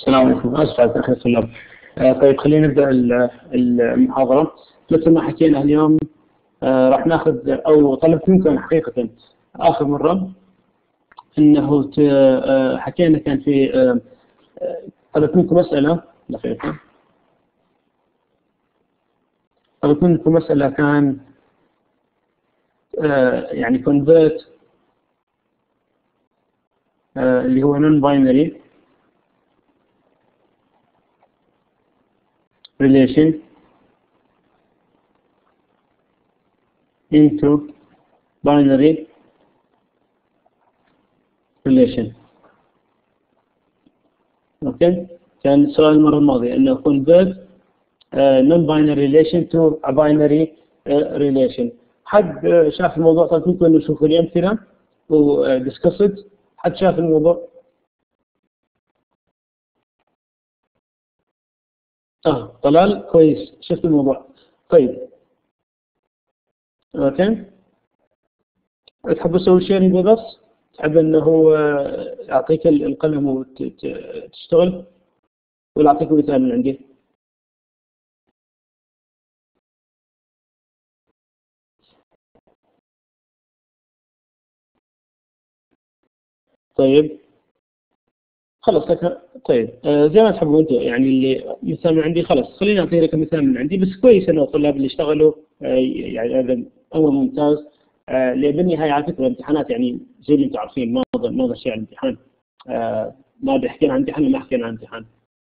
السلام عليكم. اسف على تاخير الطلاب آه طيب خلينا نبدأ المحاضرة. مثل ما حكينا اليوم آه راح ناخذ أو طلبت منكم حقيقة. آخر مرة إنه آه حكينا كان في طلبت منكم مسألة. دقيقة. طلبت منكم مسألة كان يعني convert اللي هو non binary relation into binary relation أوكي كان السؤال المره الماضيه انه convert uh, non-binary relation to a binary uh, relation حد شاف الموضوع طيب ممكن نشوف الامثله و discuss حد شاف الموضوع آه طلال كويس. شفت الموضوع. طيب. okay. تحب تسوي sharing بس تحب إنه اعطيك القلم وتشتغل ولا أعطيك مثال من عندي؟ طيب. خلاص طيب آه زي ما تحبوا أنتم يعني اللي مثال من عندي خلاص خليني أعطي لك مثال من عندي بس كويس إنه الطلاب اللي اشتغلوا آه يعني هذا أمر ممتاز. آه لأن بالنهاية على فكرة الامتحانات يعني زي اللي أنتم عارفين ما ما شيء عن الامتحان ما بحكي عن امتحان ما حكينا عن امتحان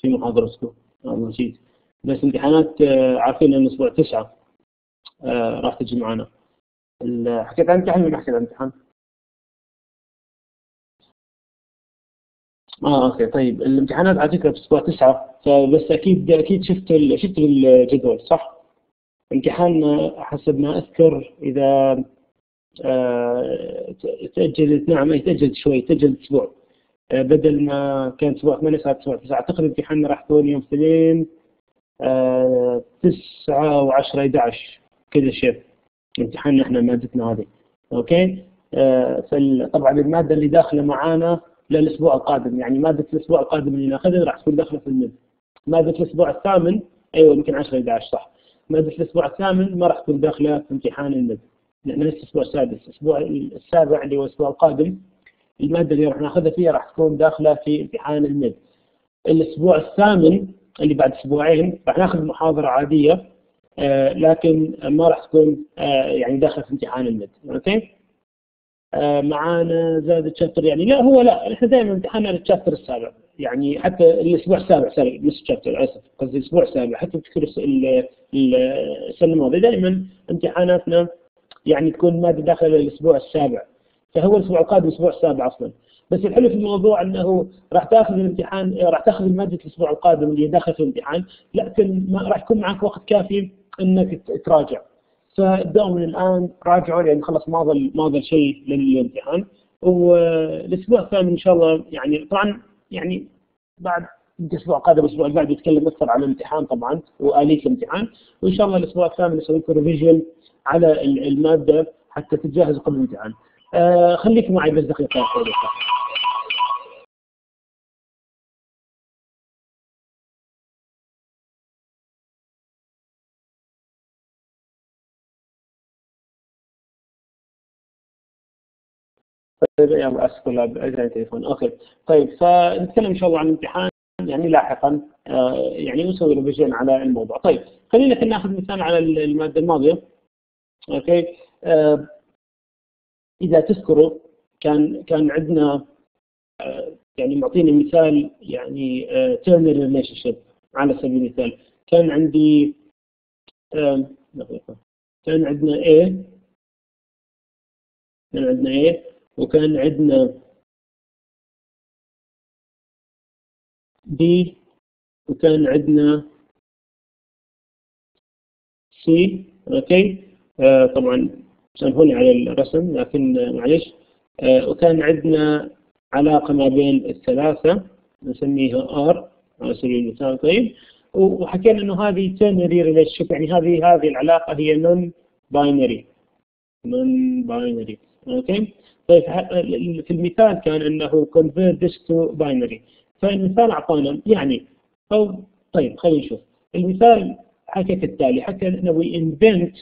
في محاضرتكم هذا نسيت بس امتحانات عارفين ان أسبوع تسعة راح تجي معنا حكيت عن امتحان ما حكيت عن امتحان؟ آه okay طيب. الامتحانات على فكرة في أسبوع تسعة فبس أكيد أكيد شفت ال... شفت الجدول صح؟ امتحان حسب ما أذكر إذا آه تاجلت نعم اي تاجلت شوي تاجلت أسبوع. آه بدل ما كان أسبوع 8 صار أسبوع 9 أعتقد امتحاننا راح يكون يوم اثنين آه 9 و10 11 كذا شيء. امتحاننا إحنا مادتنا هذه. أوكي؟ آه طبعا المادة اللي داخلة معانا للأسبوع القادم. يعني ماده الأسبوع القادم اللي ناخذها راح تكون داخله في المد ماده الأسبوع الثامن أيوه يمكن 10 11 صح. ماده الأسبوع الثامن ما راح تكون داخله في امتحان المد لأن لسه الأسبوع السادس. الأسبوع السابع اللي هو الأسبوع القادم المادة اللي راح ناخذها فيها راح تكون داخلة في امتحان المد الأسبوع الثامن اللي بعد أسبوعين راح ناخذ محاضرة عادية آه لكن ما راح تكون آه يعني داخلة في امتحان ال mid okay؟ معانا زاد ال chapter. يعني لا هو لا إحنا دائما امتحاننا ال chapter السابع. يعني حتى الأسبوع السابع sorry مش ال chapter اسف قصدي الأسبوع السابع حتى تذكر السنة الماضية. دائما امتحاناتنا يعني تكون مادة داخلة الأسبوع السابع. فهو الأسبوع القادم الأسبوع السابع أصلا. بس الحلو في الموضوع إنه راح تأخذ الامتحان راح تأخذ مادة الأسبوع القادم اللي داخل في الامتحان لكن راح يكون معك وقت كافي إنك تراجع. فابداوا من الآن راجعوا لأن خلص ما ظل ما ظل شيء للامتحان. والأسبوع الثاني إن شاء الله يعني طبعا يعني بعد الأسبوع القادم الأسبوع اللي بعد يتكلم أكثر عن الامتحان طبعا وآلية الامتحان. وإن شاء الله الأسبوع الثامن نسوي لكم ريفيجن على المادة حتى تتجهزوا قبل الامتحان. آه خليك معي بس دقيقة. اسف طلاب أجل التليفون okay. طيب فنتكلم إن شاء الله عن الامتحان. يعني لاحقا آه يعني نسوي revision على الموضوع. طيب خلينا ناخذ مثال على المادة الماضية. okay. آه إذا تذكروا كان كان عندنا آه يعني معطيني مثال يعني ternary relationship على سبيل المثال. كان عندي كان عندنا A. كان عندنا A. وكان عندنا B وكان عندنا C أوكي آه طبعا سامحوني على الرسم لكن معلش. آه وكان عندنا علاقة ما بين الثلاثة نسميها R على سبيل المثال. طيب وحكينا إنه هذه ternary relation يعني هذه هذه العلاقة هي non-binary non-binary أوكي طيب في المثال كان إنه convert this to binary. فالمثال أعطانا يعني أو طيب خلينا نشوف. المثال حكى كالتالي حكى إنه we invent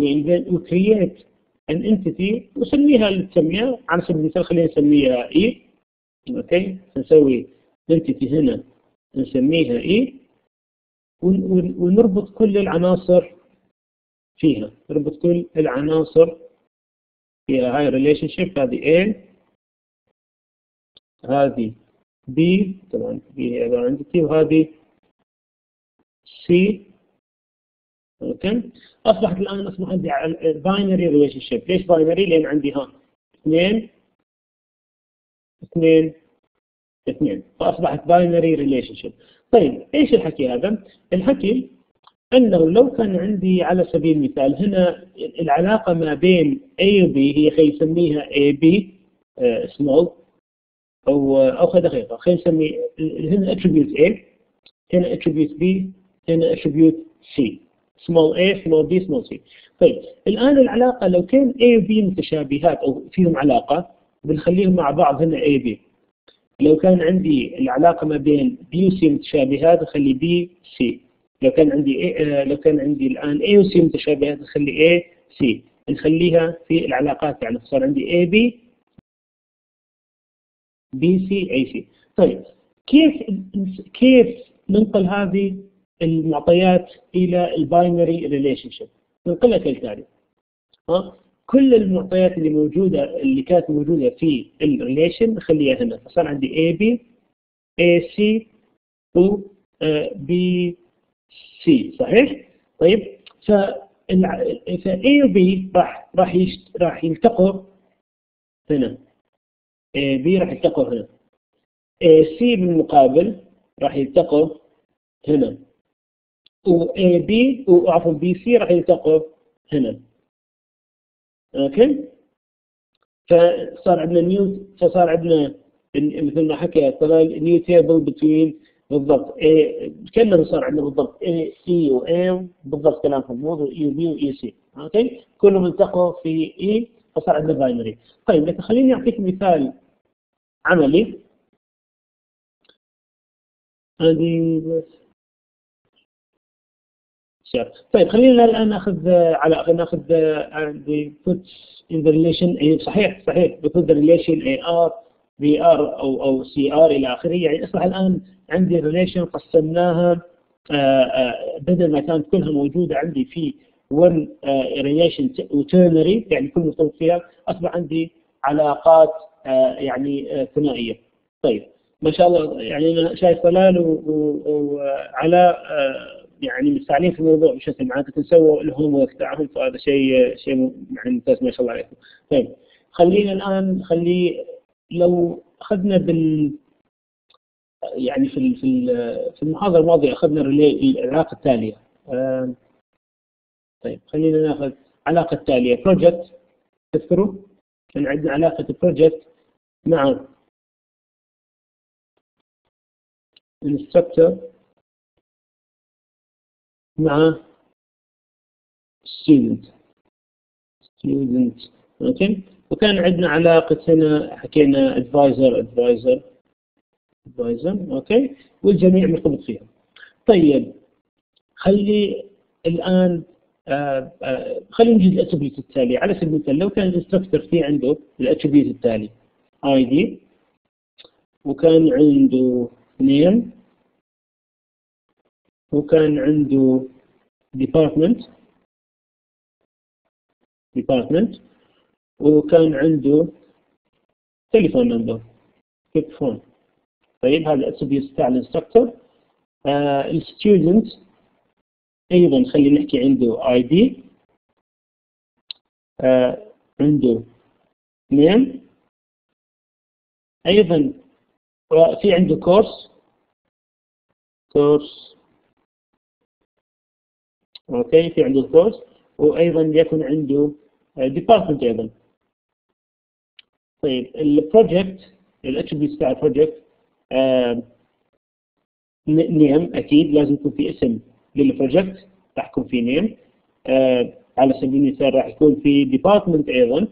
we invent we create an entity نسميها التسمية على سبيل المثال خلينا نسميها E. أوكي؟ نسوي entity هنا نسميها E. ونربط كل العناصر فيها. نربط كل العناصر فيها هاي relationship هذه A هذه B طبعا B هي عبارة عن وهذه C. أوكي؟ أصبحت الآن أصبح عندي binary relationship ليش binary؟ لأن عندي ها. اثنين اثنين اثنين. فأصبحت binary relationship طيب إيش الحكي هذا؟ الحكي أنه لو كان عندي على سبيل المثال هنا العلاقة ما بين A و B هي خلينا نسميها AB سمول أو أو خلينا دقيقة. خلينا نسمي هنا attribute A هنا attribute B هنا attribute C. Small a small b small c. طيب الآن العلاقة لو كان a و b متشابهات أو فيهم علاقة بنخليهم مع بعض هنا a b. لو كان عندي العلاقة ما بين b و c متشابهات نخلي b c. لو كان عندي A, آه، لو كان عندي الآن a و c متشابهات نخلي a c. نخليها في العلاقات يعني صار عندي a b b c a c. طيب كيف كيف ننقل هذه المعطيات إلى ال binary relationship ننقلها كالتالي. ها؟ كل المعطيات اللي موجودة اللي كانت موجودة في ال relation نخليها هنا. فصار عندي AB AC و B C صحيح؟ طيب ف A و B راح راح راح يلتقوا هنا. B راح يلتقوا هنا. C بالمقابل راح يلتقوا هنا. و B وعفوا C راح يلتقوا هنا. أوكي؟ فصار عندنا new فصار عندنا مثل ما حكى طلال new table between بالضبط. A كانه صار عندنا بالضبط؟ A C و A بالضبط كلامكم مو E و B و E C. أوكي كلهم التقوا في E فصار عندنا binary طيب لكن خليني أعطيك مثال عملي. هذه بس. طيب خلينا الآن نأخذ على نأخذ the puts in the relation أي صحيح صحيح. Put the relation AR BR أو أو CR إلى آخره. يعني إصبح الآن عندي relation قسمناها آه، آه، بدل ما كانت كلها موجودة عندي في one relation و ternary يعني كل مرتبط فيها أصبح عندي علاقات آه، يعني ثنائية. طيب ما شاء الله يعني أنا شايف طلال وعلي يعني مشتعلين في الموضوع بشكل معناته سووا ال homework تاعهم فهذا شيء شيء يعني ممتاز ما شاء الله عليكم. طيب خلينا الآن نخلي لو أخذنا بال يعني في في في المحاضرة الماضية أخذنا العلاقة التالية. طيب خلينا نأخذ العلاقه التالية. Project تذكروا؟ كان عندنا علاقة ال project مع instructor مع student. student أوكي وكان عندنا علاقة هنا حكينا advisor advisor advisor أوكي والجميع مرتبط فيها طيب خلي الآن آه آه خلينا نجد ال attribute التالي. على سبيل المثال لو كان ال instructor في عنده ال attribute التالي ID وكان عنده name وكان عنده department department وكان عنده telephone number كيك phone طيب هذا ال attribute بتاع ال instructor ال student أيضا خلينا نحكي عنده ID آه عنده name أيضا في عنده course course أوكي في عنده course وأيضا يكون عنده department أيضا. طيب ال project ال attributes بتاع ال project name أكيد لازم يكون في اسم لل project راح يكون في name على سبيل المثال راح يكون في department أيضا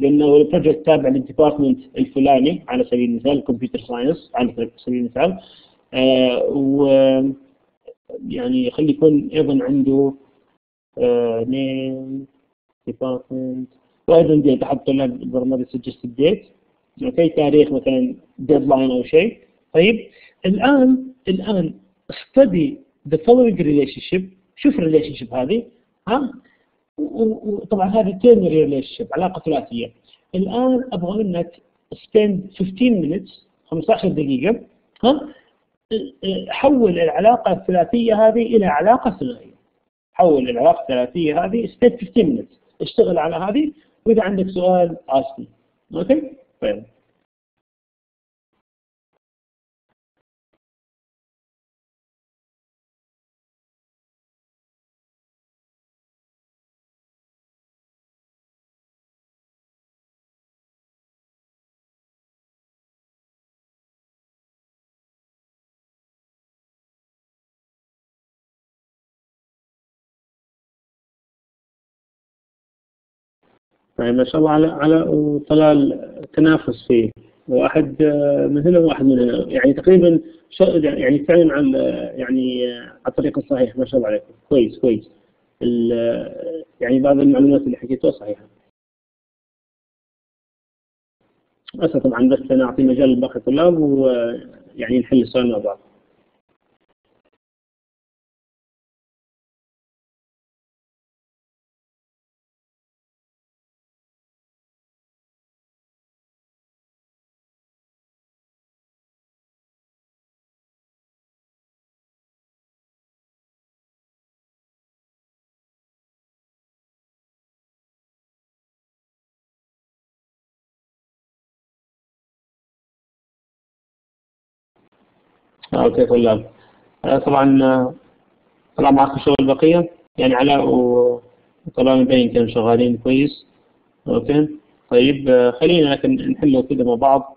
لأنه ال project تابع لل department الفلاني على سبيل المثال computer science على سبيل المثال و يعني خلي يكون أيضا عنده name department وأيضا date أحط البرنامج suggest date okay تاريخ مثلا deadline أو شيء. طيب الآن الآن study the following relationship. شوف ال relationship هذه. ها؟ وطبعا هذه ternary relationship علاقة ثلاثية. الآن أبغى منك spend 15 minutes 15 دقيقة ها؟ حول العلاقة الثلاثية هذه إلى علاقة ثنائية. حول العلاقة الثلاثية هذه spend 15 minutes. اشتغل على هذه. وإذا عندك سؤال اسألني okay طيب. يعني ما شاء الله على على طلال تنافس فيه. واحد هنا وواحد من هنا. يعني تقريبا يعني فعلا عن يعني على الطريق الصحيح ما شاء الله عليكم كويس كويس. يعني بعض المعلومات اللي حكيتوها صحيحة. هسه طبعا بس نعطي مجال لباقي الطلاب ويعني نحل السؤال مع بعض. okay طلاب طبعا طلع معكم شغل بقية يعني علاء وطلال مبين كانوا شغالين كويس. okay. طيب خلينا لكن نحله كده مع بعض.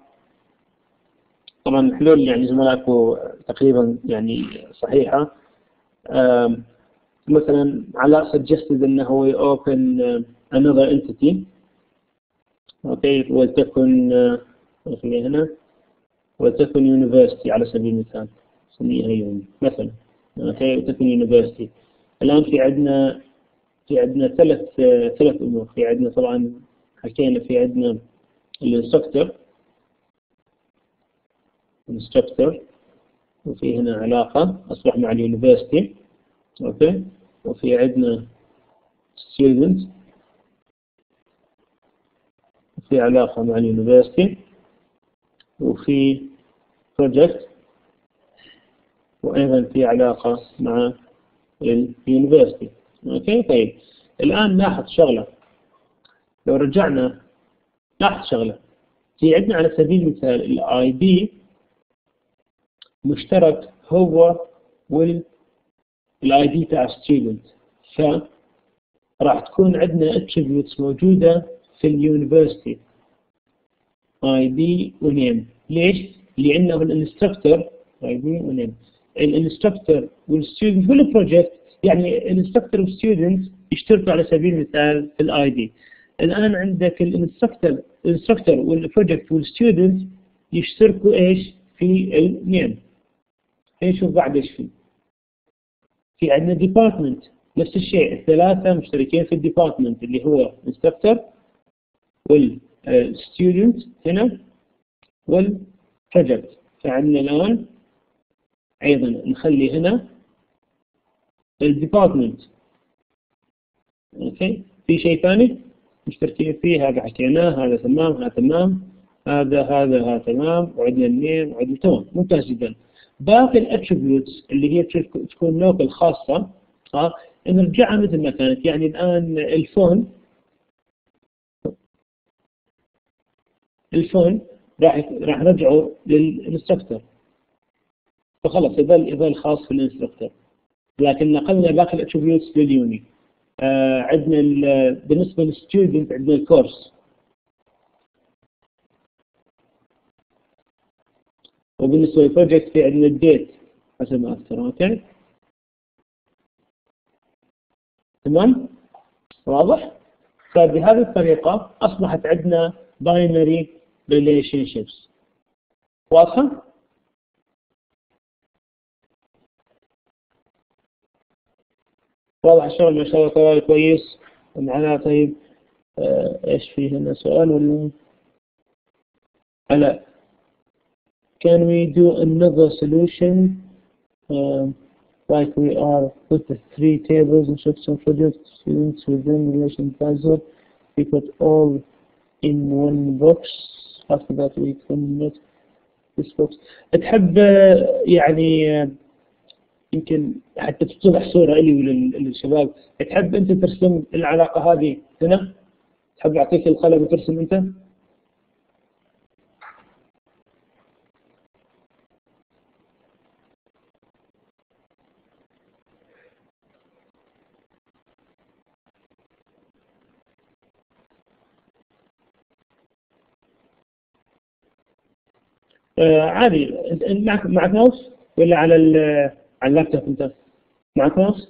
طبعا الحلول يعني زملائكم تقريبا يعني صحيحة. مثلا علاء suggested انه هو open another entity. okay ولتكن خلينا هنا. ولتكن university على سبيل المثال نسميها uni مثلا ولتكن university الآن في عندنا في عندنا ثلاث ثلاث أمور. في عندنا طبعا حكينا في عندنا ال instructor instructor وفي هنا علاقة أصبح مع ال university okay؟ وفي عندنا student وفي علاقة مع ال university وفي project وأيضا في علاقة مع ال university okay؟ طيب. الآن لاحظ شغلة. لو رجعنا لاحظ شغلة. في عندنا على سبيل المثال ال ID مشترك هو وال ID تاع student ف راح تكون عندنا attributes موجودة في ال university ID و name ليش؟ لأنه ال instructor ID و name ال instructor وال student في ال project يعني ال instructor وال student يشتركوا على سبيل المثال في ال ID الآن عندك الانستركتور الانستركتور والبروجكت والستودنت يشتركوا إيش؟ في ال name نشوف بعد إيش في؟ في عندنا department نفس الشيء الثلاثة مشتركين في ال department اللي هو instructor وال student هنا وال project فعندنا الآن أيضا نخلي هنا ال department okay؟ في شيء ثاني؟ مشتركين فيه هذا حكيناه هذا تمام هذا تمام هذا هذا هذا تمام وعندنا ال name وعندنا تمام. ممتاز جدا. باقي ال attributes اللي هي تكون local خاصة ها نرجعها مثل ما كانت يعني الآن ال phone ال phone راح راح نرجعه لل instructor فخلص يظل يظل خاص في ال instructor لكن نقلنا باقي ال attributes لل uni. آه عندنا بالنسبة لل student عندنا ال course. وبالنسبة لل project في عندنا ال date حسب ما أذكر okay؟ تمام؟ واضح؟ فبهذه الطريقة أصبحت عندنا binary relationships واضحة؟ واضح الشغل ما شاء الله طوال كويس معنا طيب آه، إيش في هنا سؤال ولا هلا can we do another solution uh, like we are put the three tables and section project students within relation puzzle we put all in one box that we commit this box تحب يعني يمكن حتى تتضح صورة إلي وللشباب تحب أنت ترسم العلاقة هذه هنا؟ تحب أعطيك القلم وترسم أنت؟ آه عادي. معك معك ماوس ولا على على اللابتوب أنت؟ معك ماوس؟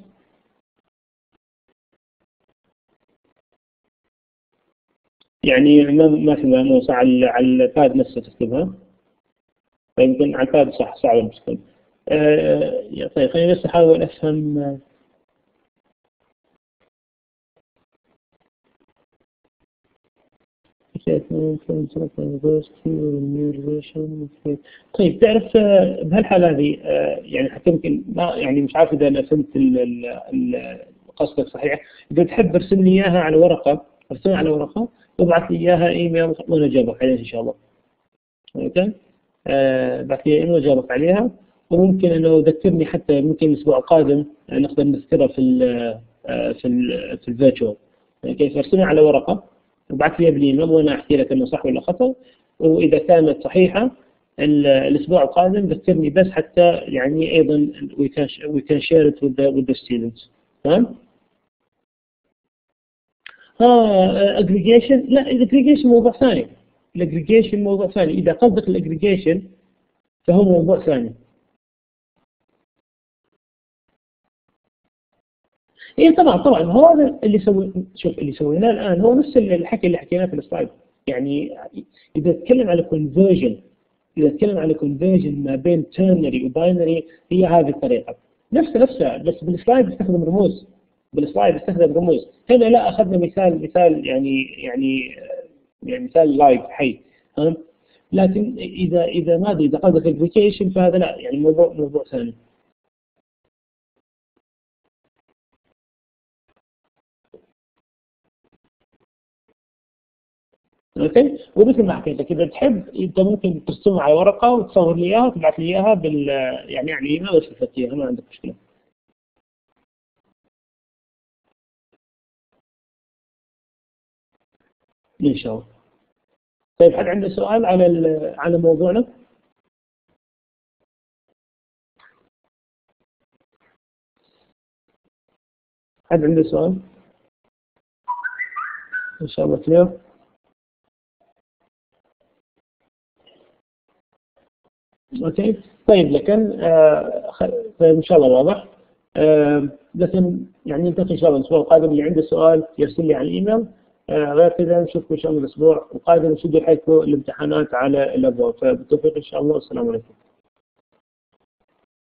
يعني ما ما في ماوس على على الباد نفسه تكتبها؟ فيمكن على الباد صح صعب المشكلة آه طيب خليني بس أحاول أفهم طيب تعرف آه، بهالحالة هذه آه، يعني حتى يمكن ما يعني مش عارف إذا أنا فهمت قصدك صحيح. إذا تحب ارسل لي إياها على ورقة ارسلها على ورقة وابعث لي إياها إيميل وأنا أجاوبك عليها إن شاء الله. okay؟ آه، ابعث لي إيميل وأجاوبك عليها. وممكن إنه ذكرني حتى ممكن الأسبوع القادم نقدر نذكرها في ال في ال في ال virtual. كيف ارسلها على ورقة. وابعث لي بالايميل وأنا أحكي لك إنه صح ولا خطأ. وإذا كانت صحيحة الأسبوع القادم ذكرني بس حتى يعني أيضا we can we can share it with the students. تمام؟ آه اجريجيشن لا الاجريجيشن موضوع ثاني. الاجريجيشن موضوع ثاني. إذا قصدك الاجريجيشن فهو موضوع ثاني. اي طبعا طبعا. هو هذا اللي سوي شوف اللي سويناه الآن هو نفس الحكي اللي حكيناه في ال slide. يعني إذا تكلم على conversion إذا تكلم على conversion ما بين ternary و binary هي هذه الطريقة. نفسها نفسها بس بال slide بستخدم رموز. بال slide بستخدم رموز. هنا لا أخذنا مثال مثال يعني يعني يعني مثال live حي. لكن إذا إذا ما أدري إذا قصدك فهذا لا. يعني موضوع موضوع ثاني. أوكي ومثل ما حكيت لك إذا تحب أنت ممكن ترسمها على ورقة وتصور لي إياها وتبعث لي إياها بال يعني يعني ايميل واشوف اياها ما عندك مشكلة. إن شاء الله. طيب حد عنده سؤال على على موضوعنا؟ حد عنده سؤال؟ إن شاء الله clear. okay؟ طيب لكن آه طيب إن شاء الله واضح. آه لكن يعني نلتقي إن شاء الله الأسبوع القادم. اللي عنده سؤال يرسل لي على الإيميل. آه غير كذا نشوفكم إن شاء الله الأسبوع القادم. نشد حيث الامتحانات على الابواب فبالتوفيق إن شاء الله. والسلام عليكم.